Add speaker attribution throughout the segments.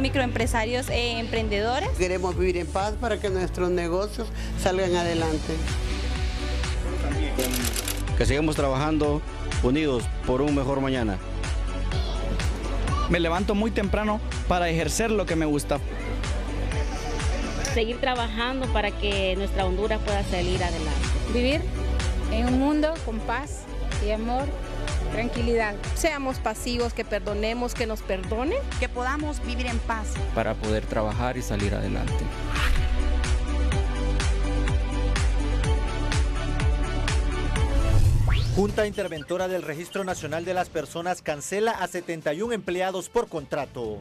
Speaker 1: somos microempresarios e emprendedores.
Speaker 2: Queremos vivir en paz para que nuestros negocios salgan adelante.
Speaker 3: Que sigamos trabajando unidos por un mejor mañana.
Speaker 4: Me levanto muy temprano para ejercer lo que me gusta.
Speaker 5: Seguir trabajando para que nuestra Honduras pueda salir adelante.
Speaker 6: Vivir en un mundo con paz y amor, tranquilidad.
Speaker 7: Seamos pasivos, que perdonemos, que nos perdonen.
Speaker 8: Que podamos vivir en paz.
Speaker 9: Para poder trabajar y salir adelante.
Speaker 10: Junta Interventora del Registro Nacional de las Personas cancela a 71 empleados por contrato.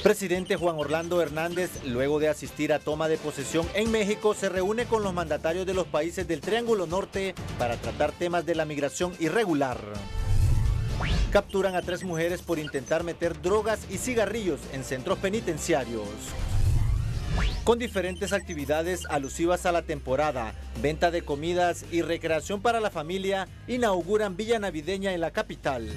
Speaker 10: Presidente Juan Orlando Hernández, luego de asistir a toma de posesión en México, se reúne con los mandatarios de los países del Triángulo Norte para tratar temas de la migración irregular. Capturan a tres mujeres por intentar meter drogas y cigarrillos en centros penitenciarios. Con diferentes actividades alusivas a la temporada, venta de comidas y recreación para la familia, inauguran Villa Navideña en la capital.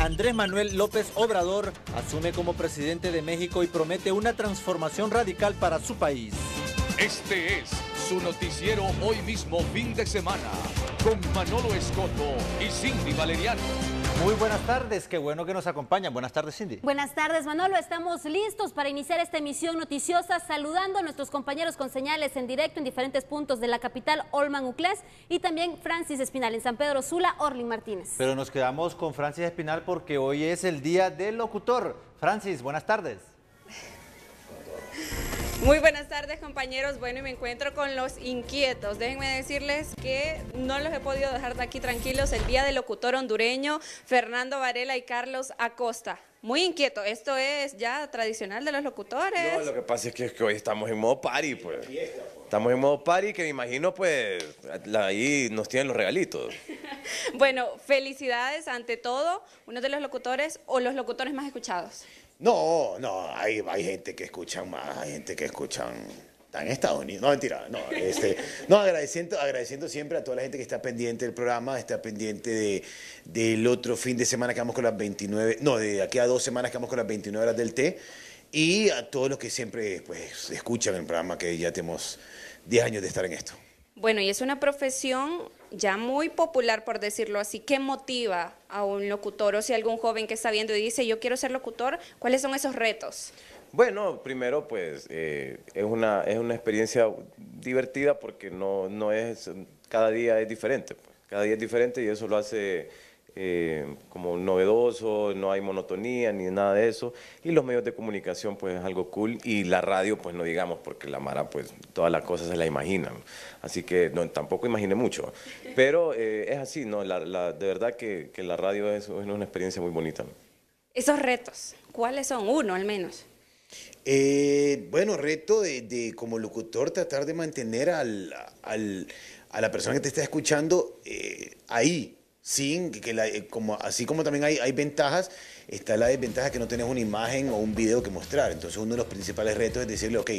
Speaker 10: Andrés Manuel López Obrador asume como presidente de México y promete una transformación radical para su país.
Speaker 11: Este es su noticiero hoy mismo fin de semana con Manolo Escoto y Cindy Valeriano.
Speaker 10: Muy buenas tardes, qué bueno que nos acompañan. Buenas tardes, Cindy.
Speaker 12: Buenas tardes, Manolo. Estamos listos para iniciar esta emisión noticiosa, saludando a nuestros compañeros con señales en directo en diferentes puntos de la capital, Olman Uclés, y también Francis Espinal en San Pedro Sula, Orlin Martínez.
Speaker 10: Pero nos quedamos con Francis Espinal porque hoy es el día del locutor. Francis, buenas tardes.
Speaker 13: Muy buenas tardes compañeros, bueno y me encuentro con los inquietos. Déjenme decirles que no los he podido dejar de aquí tranquilos el día del locutor hondureño Fernando Varela y Carlos Acosta. Muy inquieto, esto es ya tradicional de los locutores.
Speaker 14: No, lo que pasa es que, hoy estamos en modo party, pues. Estamos en modo party que me imagino, pues, ahí nos tienen los regalitos.
Speaker 13: bueno, felicidades ante todo, uno de los locutores o los locutores más escuchados.
Speaker 14: No, no, hay, hay gente que escuchan más, hay gente que escuchan en Estados Unidos. No, mentira, no, este, no agradeciendo, agradeciendo siempre a toda la gente que está pendiente del programa, está pendiente de, del otro fin de semana que vamos con las 29, no, de aquí a dos semanas que vamos con las 29 horas del té, y a todos los que siempre pues, escuchan el programa, que ya tenemos 10 años de estar en esto.
Speaker 13: Bueno, y es una profesión ya muy popular, por decirlo así. ¿Qué motiva a un locutor o si algún joven que está viendo y dice, yo quiero ser locutor, cuáles son esos retos?
Speaker 14: Bueno, primero pues eh, es, una, es una experiencia divertida porque no, no es, cada día es diferente, pues. cada día es diferente y eso lo hace eh, como novedoso, no hay monotonía ni nada de eso. Y los medios de comunicación pues es algo cool y la radio pues no digamos porque la Mara pues todas las cosas se la imaginan. Así que no, tampoco imaginé mucho. Pero eh, es así, ¿no? La, de verdad que, que la radio es, una experiencia muy bonita.
Speaker 13: Esos retos, ¿cuáles son? Uno al menos.
Speaker 14: Eh, bueno, reto de, como locutor tratar de mantener al, al, a la persona que te está escuchando ahí, sin que eh, como, así como también hay, hay ventajas, está la desventaja que no tienes una imagen o un video que mostrar. Entonces uno de los principales retos es decirle, ok,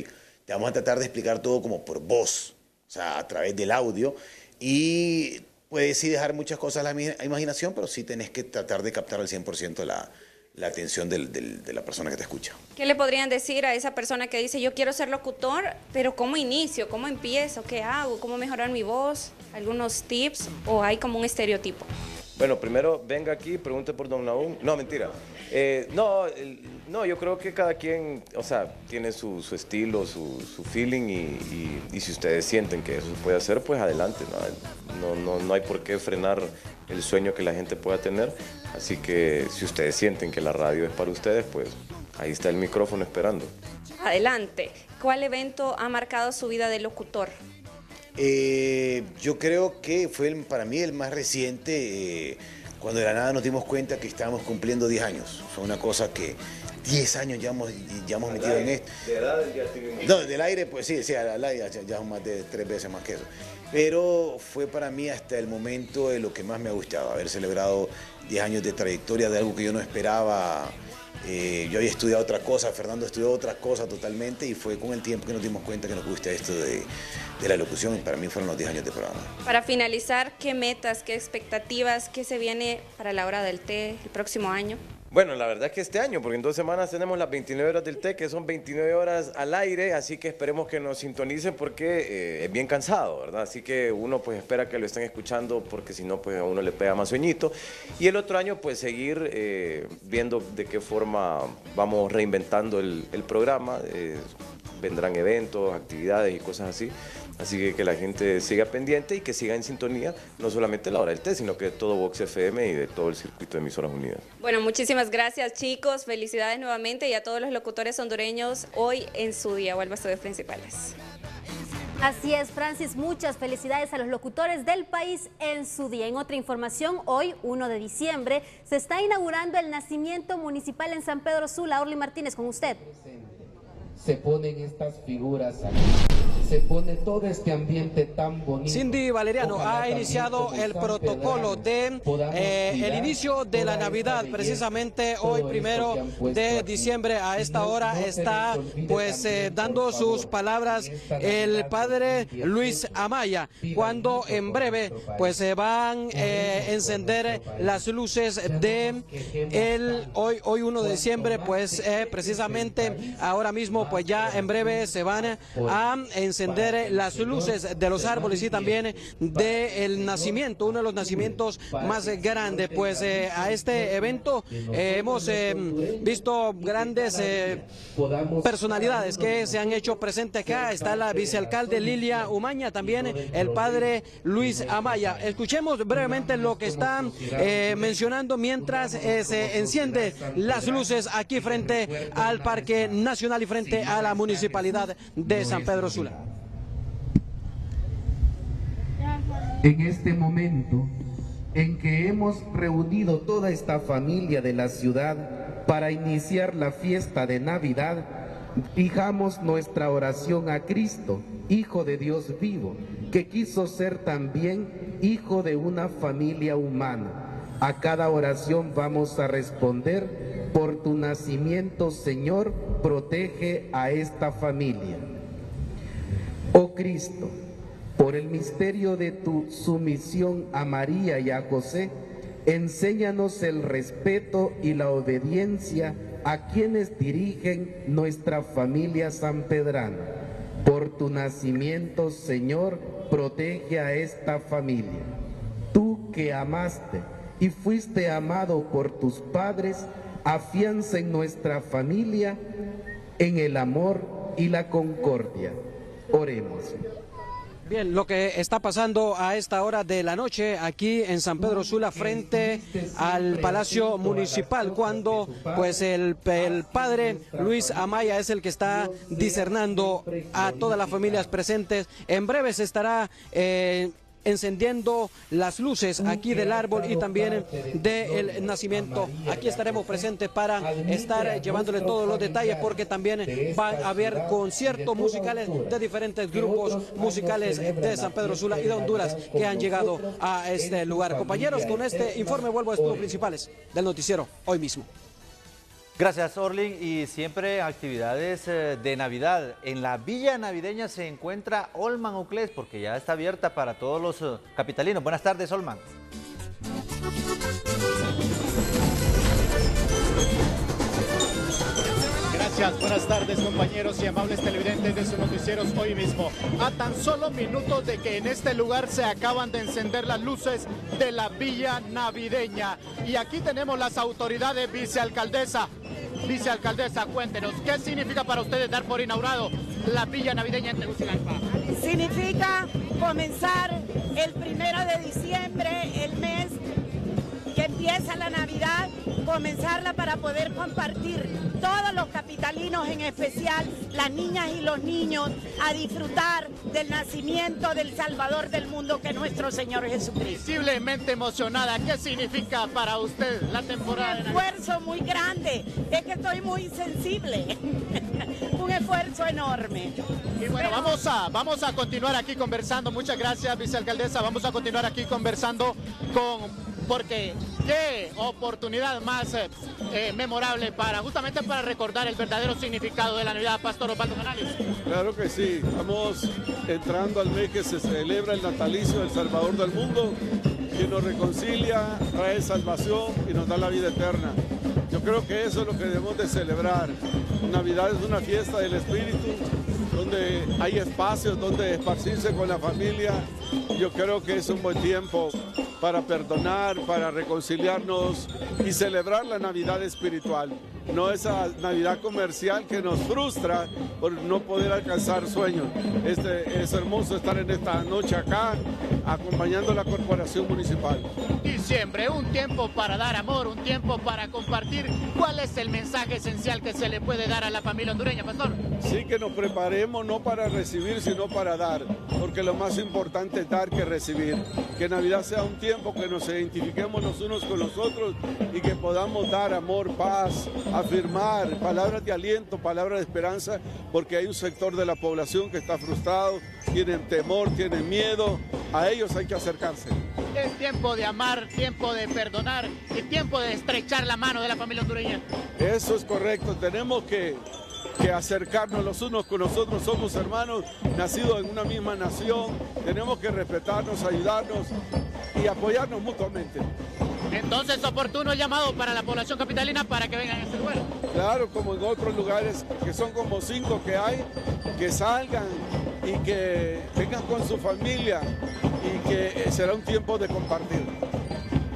Speaker 14: te vamos a tratar de explicar todo como por voz, o sea, a través del audio. Y puedes sí dejar muchas cosas a la imaginación, pero sí tenés que tratar de captar al 100% la, la atención de la persona que te escucha.
Speaker 13: ¿Qué le podrían decir a esa persona que dice, yo quiero ser locutor, pero cómo inicio, cómo empiezo, qué hago, cómo mejorar mi voz? ¿Algunos tips o hay como un estereotipo?
Speaker 14: Bueno, primero venga aquí, pregunte por Don Naum. No, mentira. Eh, no, no, yo creo que cada quien, o sea, tiene su, estilo, su, feeling y, si ustedes sienten que eso se puede hacer, pues adelante. No, no, no hay por qué frenar el sueño que la gente pueda tener. Así que si ustedes sienten que la radio es para ustedes, pues ahí está el micrófono esperando.
Speaker 13: Adelante. ¿Cuál evento ha marcado su vida de locutor?
Speaker 14: Eh, yo creo que fue para mí el más reciente, eh, cuando de la nada nos dimos cuenta que estábamos cumpliendo 10 años. Fue una cosa que 10 años ya hemos, ya hemos metido en esto. ¿De edad ya No, del aire, pues sí, sí, al aire ya, ya más de tres veces más que eso. Pero fue para mí hasta el momento de lo que más me ha gustado, haber celebrado 10 años de trayectoria de algo que yo no esperaba Eh, yo había estudiado otra cosa, Fernando estudió otra cosa totalmente y fue con el tiempo que nos dimos cuenta que nos gusta esto de, de la locución y para mí fueron los 10 años de programa.
Speaker 13: Para finalizar, ¿qué metas, qué expectativas, qué se viene para la hora del té el próximo año?
Speaker 15: Bueno, la verdad es que este año, porque en dos semanas tenemos las 29 horas del té, que son 29 horas al aire, así que esperemos que nos sintonicen porque eh, es bien cansado, ¿verdad? Así que uno pues espera que lo estén escuchando porque si no pues a uno le pega más sueñito. Y el otro año pues seguir eh, viendo de qué forma vamos reinventando el, el programa. Eh, vendrán eventos, actividades y cosas así. Así que que la gente siga pendiente y que siga en sintonía, no solamente la hora del té, sino que de todo Vox FM y de todo el circuito de emisoras unidas.
Speaker 13: Bueno, muchísimas gracias chicos, felicidades nuevamente y a todos los locutores hondureños hoy en su día. Vuelvo a estudios principales.
Speaker 12: Así es, Francis, muchas felicidades a los locutores del país en su día. En otra información, hoy, 1 de diciembre, se está inaugurando el nacimiento municipal en San Pedro Sula. Orly Martínez, con usted.
Speaker 16: Se ponen estas figuras aquí se pone todo este ambiente tan bonito.
Speaker 17: Cindy Valeriano ha iniciado el protocolo de eh, el inicio de la Navidad, precisamente hoy primero de diciembre a esta hora está pues eh, dando sus palabras el padre Luis Amaya, cuando en breve pues se van a eh, encender las luces de el hoy hoy 1 de diciembre pues precisamente ahora mismo pues ya en breve se van a encender encender las luces de los árboles y también del nacimiento, uno de los nacimientos más grandes. Pues eh, a este evento eh, hemos eh, visto grandes personalidades que se han hecho presente acá. Está la vicealcalde Lilia Umaña, también el padre Luis Amaya. Escuchemos brevemente lo que están mencionando mientras se enciende las luces aquí frente al Parque Nacional y frente a la Municipalidad de San Pedro Sula.
Speaker 16: En este momento en que hemos reunido toda esta familia de la ciudad para iniciar la fiesta de Navidad, fijamos nuestra oración a Cristo, Hijo de Dios vivo, que quiso ser también hijo de una familia humana. A cada oración vamos a responder, por tu nacimiento, Señor, protege a esta familia. Oh Cristo, por el misterio de tu sumisión a María y a José, enséñanos el respeto y la obediencia a quienes dirigen nuestra familia sanpedrana. Por tu nacimiento, Señor, protege a esta familia. Tú que amaste y fuiste amado por tus padres, afianza en nuestra familia en el amor y la concordia. Oremos.
Speaker 17: Bien, lo que está pasando a esta hora de la noche aquí en San Pedro Sula frente al Palacio Municipal cuando pues el, el, padre Luis Amaya es el que está discernando a todas las familias presentes. En breve se estará eh, encendiendo las luces aquí del árbol y también del nacimiento. Aquí estaremos presentes para estar llevándole todos los detalles porque también van a haber conciertos musicales de diferentes grupos musicales de San Pedro Sula y de Honduras que han llegado a este lugar. Compañeros, con este informe vuelvo a estudios principales del noticiero hoy mismo.
Speaker 10: Gracias, Orling. Y siempre actividades eh, de Navidad. En la villa navideña se encuentra Olman Uclés, porque ya está abierta para todos los eh, capitalinos. Buenas tardes, Olman.
Speaker 18: Buenas tardes compañeros y amables televidentes de sus noticieros hoy mismo. A tan solo minutos de que en este lugar se acaban de encender las luces de la villa navideña. Y aquí tenemos las autoridades, vicealcaldesa, Vicealcaldesa, cuéntenos, ¿qué significa para ustedes dar por inaugurado la Villa Navideña en Tegucigalpa?
Speaker 19: Significa comenzar el primero de diciembre, el mes empieza la Navidad, comenzarla para poder compartir todos los capitalinos, en especial las niñas y los niños, a disfrutar del nacimiento del Salvador del mundo que es nuestro Señor Jesucristo.
Speaker 18: Visiblemente emocionada, ¿qué significa para usted la temporada?
Speaker 19: Un esfuerzo muy grande, es que estoy muy sensible. Un esfuerzo enorme.
Speaker 18: Y bueno, vamos a, vamos a continuar aquí conversando. Muchas gracias, vicealcaldesa. Vamos a continuar aquí conversando con porque qué oportunidad más eh, eh, memorable para justamente para recordar el verdadero significado de la Navidad, Pastor Osvaldo Canales.
Speaker 20: Claro que sí, estamos entrando al mes que se celebra el natalicio del Salvador del mundo, que nos reconcilia, trae salvación y nos da la vida eterna. Yo creo que eso es lo que debemos de celebrar. Navidad es una fiesta del Espíritu, donde hay espacios donde esparcirse con la familia. Yo creo que es un buen tiempo para perdonar, para reconciliarnos y celebrar la Navidad espiritual. No esa Navidad comercial que nos frustra por no poder alcanzar sueños. Este, es hermoso estar en esta noche acá acompañando a la corporación municipal.
Speaker 18: Diciembre, un tiempo para dar amor, un tiempo para compartir. ¿Cuál es el mensaje esencial que se le puede dar a la familia hondureña, pastor?
Speaker 20: Sí, que nos preparemos no para recibir, sino para dar, porque lo más importante es dar que recibir. Que Navidad sea un tiempo que nos identifiquemos los unos con los otros y que podamos dar amor, paz, afirmar palabras de aliento, palabras de esperanza, porque hay un sector de la población que está frustrado, tienen temor, tienen miedo, a ellos hay que acercarse.
Speaker 18: Es tiempo de amar, tiempo de perdonar y tiempo de estrechar la mano de la familia hondureña.
Speaker 20: Eso es correcto, tenemos que, que acercarnos los unos con los otros, somos hermanos nacidos en una misma nación, tenemos que respetarnos, ayudarnos y apoyarnos mutuamente.
Speaker 18: Entonces, oportuno llamado para la población capitalina para que vengan a este lugar.
Speaker 20: Claro, como en otros lugares, que son como cinco que hay, que salgan y que vengan con su familia y que eh, será un tiempo de compartir.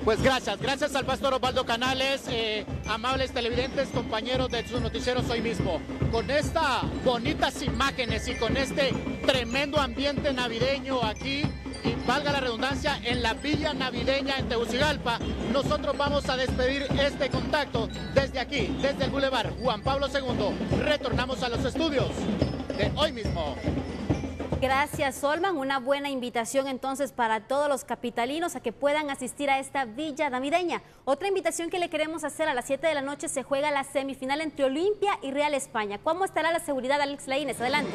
Speaker 18: Pues gracias, gracias al pastor Osvaldo Canales, eh, amables televidentes, compañeros de sus noticieros hoy mismo. Con estas bonitas imágenes y con este tremendo ambiente navideño aquí, y valga la redundancia, en la Villa Navideña en Tegucigalpa, nosotros vamos a despedir este contacto desde aquí, desde el Boulevard Juan Pablo II. Retornamos a los estudios de hoy mismo.
Speaker 12: Gracias, Solman. Una buena invitación entonces para todos los capitalinos a que puedan asistir a esta villa navideña. Otra invitación que le queremos hacer a las 7 de la noche se juega la semifinal entre Olimpia y Real España. ¿Cómo estará la seguridad, Alex Laínez? Adelante.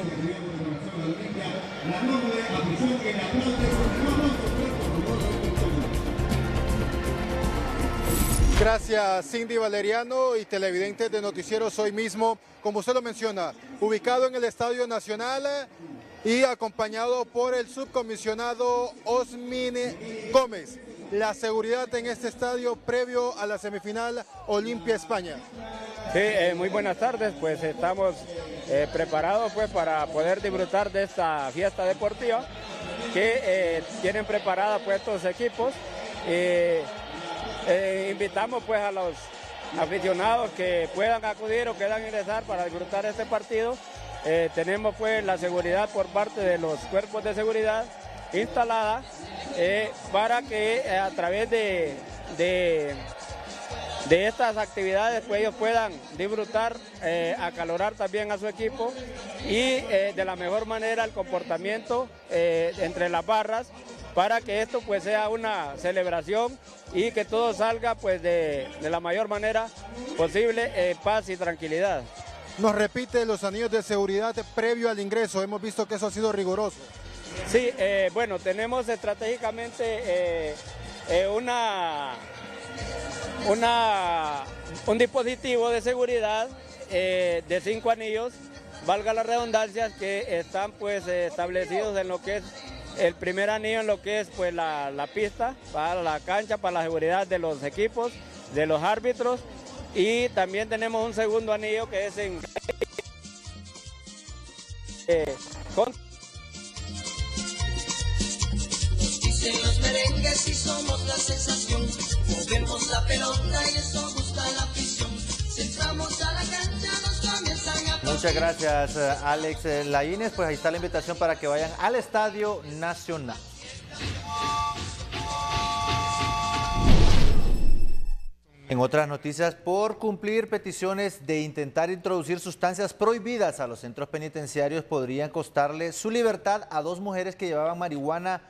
Speaker 18: Gracias Cindy Valeriano y televidentes de Noticieros hoy mismo, como usted lo menciona, ubicado en el Estadio Nacional y acompañado por el subcomisionado Osmin Gómez. La seguridad en este estadio previo a la semifinal Olimpia España.
Speaker 21: Sí, eh, muy buenas tardes, pues estamos eh, preparados pues para poder disfrutar de esta fiesta deportiva que eh, tienen preparada pues estos equipos. invitamos pues a los aficionados que puedan acudir o puedan ingresar para disfrutar este partido eh, tenemos pues la seguridad por parte de los cuerpos de seguridad instalada eh, para que eh, a través de, de, estas actividades pues ellos puedan disfrutar, acalorar también a su equipo y de la mejor manera el comportamiento entre las barras para que esto pues sea una celebración y que todo salga pues de, de la mayor manera posible, paz y tranquilidad
Speaker 18: nos repite los anillos de seguridad previo al ingreso. Hemos visto que eso ha sido riguroso.
Speaker 21: Sí, eh, bueno, tenemos estratégicamente eh, eh, una, una, un dispositivo de seguridad de cinco anillos, valga la redundancia, que están pues establecidos en lo que es el primer anillo en lo que es pues la, la pista, para la cancha, para la seguridad de los equipos, de los árbitros y también tenemos un segundo anillo que es en... Eh, con...
Speaker 22: Dicen los merengues y somos la sensación. Movemos la pelota y eso gusta la afición. Si entramos a la cancha nos comienzan a...
Speaker 10: Muchas gracias eh, Alex eh, Laínez. Pues ahí está la invitación para que vayan al Estadio Nacional. En otras noticias, por cumplir peticiones de intentar introducir sustancias prohibidas a los centros penitenciarios podrían costarle su libertad a dos mujeres que llevaban marihuana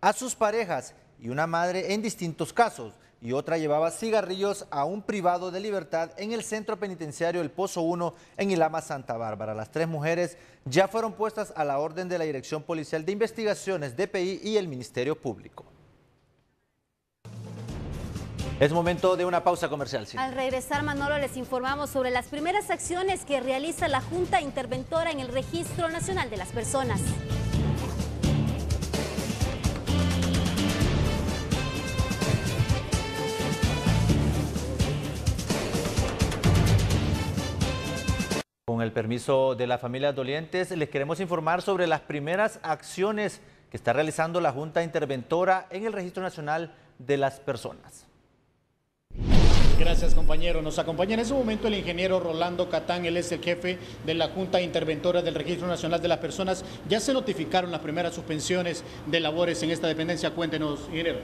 Speaker 10: a sus parejas y una madre en distintos casos y otra llevaba cigarrillos a un privado de libertad en el centro penitenciario El Pozo 1 en Ilama, Santa Bárbara. Las tres mujeres ya fueron puestas a la orden de la Dirección Policial de Investigaciones, DPI y el Ministerio Público. Es momento de una pausa comercial. sí.
Speaker 12: Al regresar, Manolo, les informamos sobre las primeras acciones que realiza la Junta Interventora en el Registro Nacional de las Personas.
Speaker 10: Con el permiso de las familias dolientes, les queremos informar sobre las primeras acciones que está realizando la Junta Interventora en el Registro Nacional de las Personas.
Speaker 18: Gracias compañero. Nos acompaña en ese momento el ingeniero Rolando Catán, él es el jefe de la Junta Interventora del Registro Nacional de las Personas. Ya se notificaron las primeras suspensiones de labores en esta dependencia. Cuéntenos, ingeniero.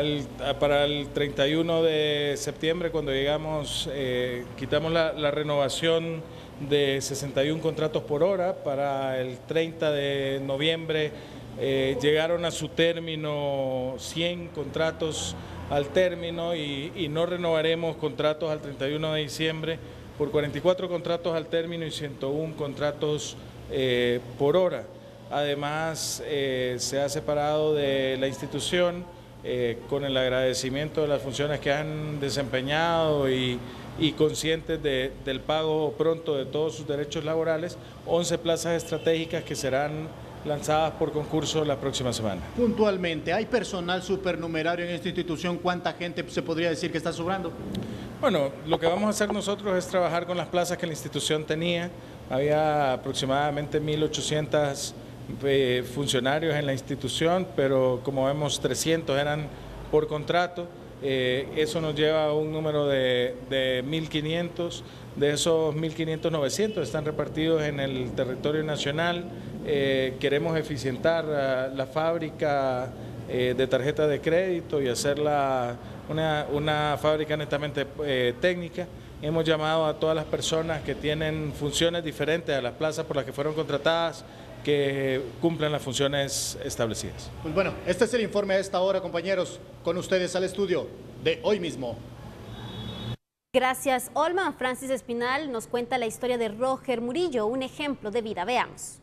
Speaker 23: El- para el 31 de septiembre, cuando llegamos, eh, quitamos la, la renovación de 61 contratos por hora. Para el 30 de noviembre eh, llegaron a su término 100 contratos al término y, no renovaremos contratos al 31 de diciembre por 44 contratos al término y 101 contratos eh, por hora. Además, eh, se ha separado de la institución eh, con el agradecimiento de las funciones que han desempeñado y, y conscientes de- del pago pronto de todos sus derechos laborales, 11 plazas estratégicas que serán lanzadas por concurso la próxima semana.
Speaker 18: Puntualmente, ¿hay personal supernumerario en esta institución? ¿Cuánta gente se podría decir que está sobrando?
Speaker 23: Bueno, lo que vamos a hacer nosotros es trabajar con las plazas que la institución tenía. Había aproximadamente 1.800 eh, funcionarios en la institución, pero como vemos 300 eran por contrato. Eh, eso nos lleva a un número de, de 1.500. De esos 1.500, 900 están repartidos en el territorio nacional. Eh, queremos eficientar ah, la fábrica eh, de tarjetas de crédito y hacerla una, una fábrica netamente eh, técnica. Hemos llamado a todas las personas que tienen funciones diferentes a las plazas por las que fueron contratadas que cumplan las funciones establecidas.
Speaker 18: Pues bueno, este es el informe a esta hora, compañeros. Con ustedes al estudio de hoy mismo.
Speaker 12: Gracias, Olma. Francis Espinal nos cuenta la historia de Roger Murillo, un ejemplo de vida. Veamos.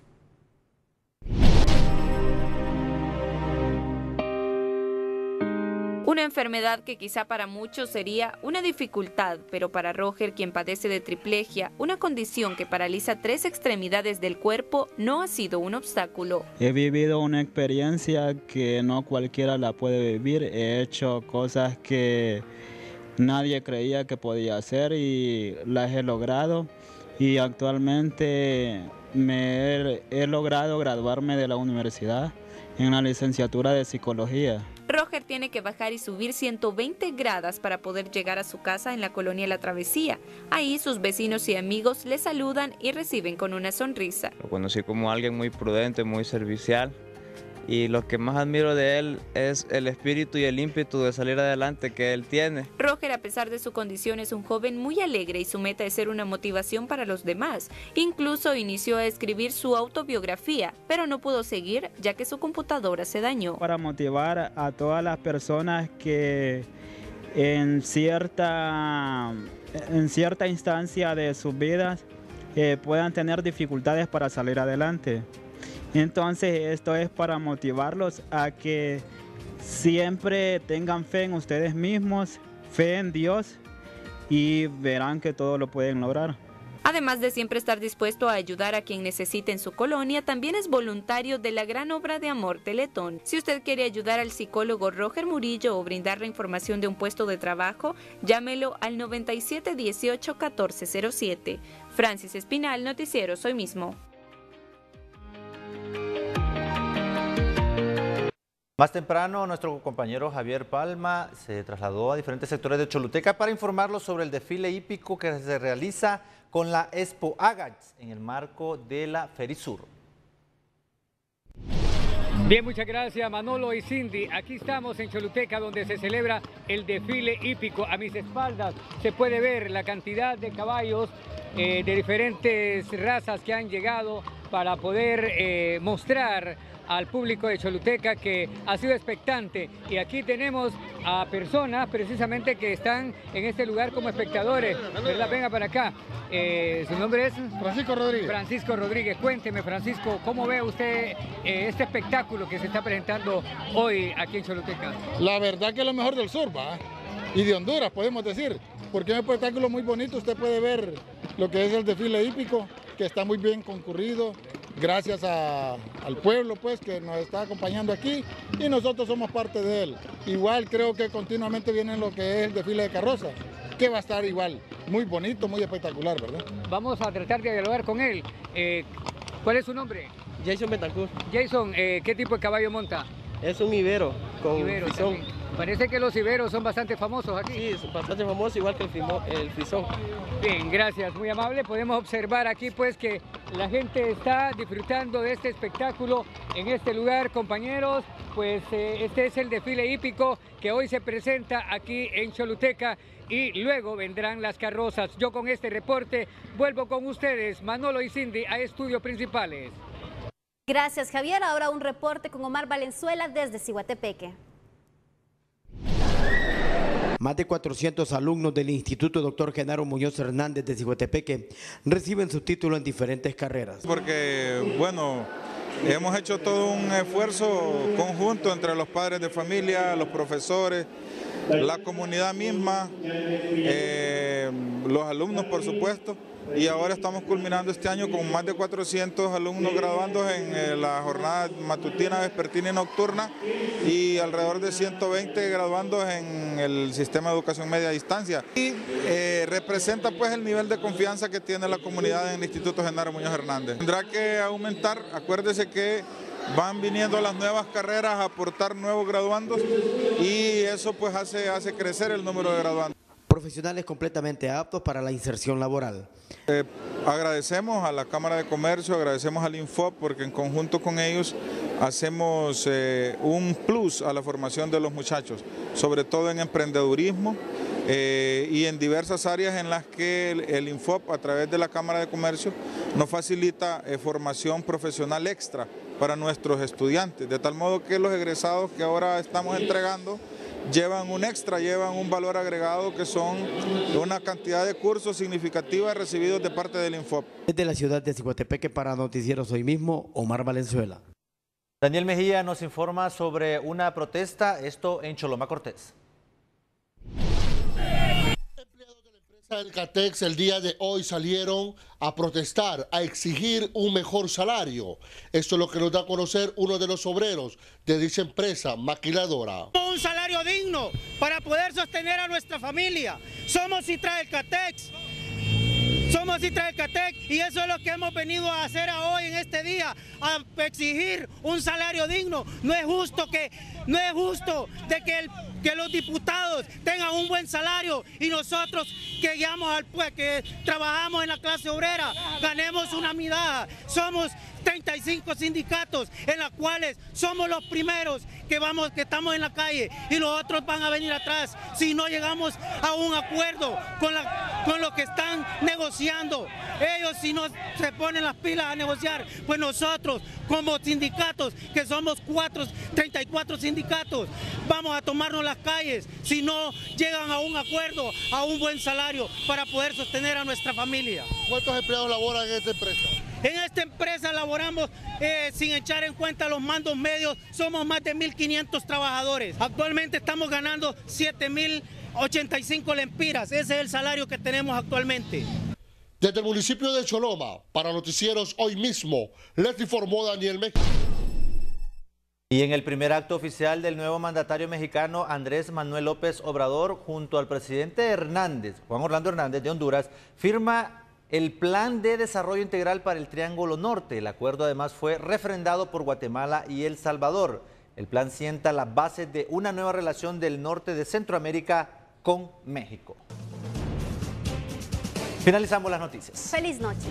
Speaker 24: Una enfermedad que quizá para muchos sería una dificultad, pero para Roger, quien padece de triplegia, una condición que paraliza tres extremidades del cuerpo, no ha sido un obstáculo.
Speaker 25: He vivido una experiencia que no cualquiera la puede vivir. He hecho cosas que nadie creía que podía hacer y las he logrado. Y actualmente me he, he logrado graduarme de la universidad en la licenciatura de psicología.
Speaker 24: Roger tiene que bajar y subir 120 gradas para poder llegar a su casa en la colonia La Travesía. Ahí sus vecinos y amigos le saludan y reciben con una sonrisa.
Speaker 26: Lo conocí como alguien muy prudente, muy servicial. Y lo que más admiro de él es el espíritu y el ímpetu de salir adelante que él tiene.
Speaker 24: Roger, a pesar de su condición, es un joven muy alegre y su meta es ser una motivación para los demás. Incluso inició a escribir su autobiografía, pero no pudo seguir ya que su computadora se dañó.
Speaker 25: Para motivar a todas las personas que en cierta, en cierta instancia de sus vidas eh, puedan tener dificultades para salir adelante. Entonces esto es para motivarlos a que siempre tengan fe en ustedes mismos, fe en Dios y verán que todo lo pueden lograr.
Speaker 24: Además de siempre estar dispuesto a ayudar a quien necesite en su colonia, también es voluntario de la gran obra de amor Teletón. Si usted quiere ayudar al psicólogo Roger Murillo o brindarle información de un puesto de trabajo, llámelo al 97 18 1407. Francis Espinal, Noticiero Soy Mismo.
Speaker 10: Más temprano, nuestro compañero Javier Palma se trasladó a diferentes sectores de Choluteca para informarlos sobre el desfile hípico que se realiza con la Expo Agats en el marco de la Ferisur.
Speaker 27: Bien, muchas gracias Manolo y Cindy. Aquí estamos en Choluteca donde se celebra el desfile hípico. A mis espaldas se puede ver la cantidad de caballos eh, de diferentes razas que han llegado para poder eh, mostrar al público de Choluteca que ha sido expectante y aquí tenemos a personas precisamente que están en este lugar como espectadores, ¿verdad? Venga para acá. Eh, ¿Su nombre es?
Speaker 28: Francisco Rodríguez.
Speaker 27: Francisco Rodríguez. Cuénteme, Francisco, ¿cómo ve usted eh, este espectáculo que se está presentando hoy aquí en Choluteca?
Speaker 28: La verdad que es lo mejor del sur, va.
Speaker 29: y de Honduras, podemos decir, porque es un espectáculo muy bonito, usted puede ver lo que es el desfile hípico, que está muy bien concurrido, gracias a- al pueblo pues que nos está acompañando aquí y nosotros somos parte de él. Igual creo que continuamente viene lo que es el desfile de carroza, que va a estar igual, muy bonito, muy espectacular, ¿verdad?
Speaker 27: Vamos a tratar de dialogar con él. Eh, ¿Cuál es su nombre?
Speaker 30: Jason Betancourt.
Speaker 27: Jason, eh, ¿qué tipo de caballo monta?
Speaker 30: Es un ibero con
Speaker 27: Ibero
Speaker 30: frisón.
Speaker 27: también. Parece que los iberos son bastante famosos aquí.
Speaker 30: Sí, es bastante famoso, igual que el, frimo- el frisón.
Speaker 27: Bien, gracias, muy amable. Podemos observar aquí pues que la gente está disfrutando de este espectáculo en este lugar, compañeros. Pues eh, este es el desfile hípico que hoy se presenta aquí en Choluteca y luego vendrán las carrozas. Yo con este reporte vuelvo con ustedes, Manolo y Cindy, a estudios principales.
Speaker 12: Gracias, Javier. Ahora un reporte con Omar Valenzuela desde Ciguatepeque.
Speaker 31: Más de 400 alumnos del Instituto Dr. Genaro Muñoz Hernández de Ciguatepeque reciben su título en diferentes carreras.
Speaker 32: porque, bueno, hemos hecho todo un esfuerzo conjunto entre los padres de familia, los profesores, la comunidad misma, eh, los alumnos, por supuesto, y ahora estamos culminando este año con más de 400 alumnos graduandos en eh, la jornada matutina, vespertina y nocturna y alrededor de 120 graduandos en el sistema de educación media distancia. Y eh, representa pues el nivel de confianza que tiene la comunidad en el Instituto Genaro Muñoz Hernández. Tendrá que aumentar, acuérdese que van viniendo las nuevas carreras a aportar nuevos graduandos y eso pues hace, hace crecer el número de graduandos.
Speaker 31: Profesionales completamente aptos para la inserción laboral.
Speaker 32: Eh, agradecemos a la Cámara de Comercio, agradecemos al Infop porque en conjunto con ellos hacemos eh, un plus a la formación de los muchachos, sobre todo en emprendedurismo eh, y en diversas áreas en las que el, el Infop a través de la Cámara de Comercio nos facilita formación profesional extra para nuestros estudiantes, de tal modo que los egresados que ahora estamos entregando llevan un extra, llevan un valor agregado que son una cantidad de cursos significativa recibidos de parte del Infop.
Speaker 31: Desde la ciudad de Ciguatepeque para Noticieros Hoy mismo, Omar Valenzuela.
Speaker 10: Daniel Mejía nos informa sobre una protesta, esto en Choloma Cortés.
Speaker 33: Del CATEX el día de hoy salieron a protestar, a exigir un mejor salario. Esto es lo que nos da a conocer uno de los obreros de dicha empresa maquiladora.
Speaker 28: un salario digno para poder sostener a nuestra familia. Somos Citra del Catex. Somos Citra del Catec y eso es lo que hemos venido a hacer hoy en este día, a exigir un salario digno. No es justo que, no es justo de que, el- que los diputados tengan un buen salario y nosotros que guiamos al pue- que trabajamos en la clase obrera, ganemos una migaja. Somos 35 sindicatos en los cuales somos los primeros que vamos, que estamos en la calle y los otros van a venir atrás si no llegamos a un acuerdo con, la, con lo que están negociando. Ellos si no se ponen las pilas a negociar, pues nosotros como sindicatos, que somos cuatro, 34 sindicatos, vamos a tomarnos las calles si no llegan a un acuerdo, a un buen salario para poder sostener a nuestra familia.
Speaker 33: ¿Cuántos empleados laboran en esta empresa?
Speaker 28: En esta empresa laboramos eh, sin echar en cuenta los mandos medios, somos más de 1.500 trabajadores. Actualmente estamos ganando 7.085 lempiras, ese es el salario que tenemos actualmente.
Speaker 33: Desde el municipio de Choloma, para Noticieros Hoy mismo, les informó Daniel Mejía.
Speaker 10: Y en el primer acto oficial del nuevo mandatario mexicano Andrés Manuel López Obrador, junto al presidente Hernández, Juan Orlando Hernández de Honduras, firma el Plan de Desarrollo Integral para el Triángulo Norte. El acuerdo además fue refrendado por Guatemala y El Salvador. El plan sienta las bases de una nueva relación del norte de Centroamérica con México. Finalizamos las noticias.
Speaker 12: Feliz noche.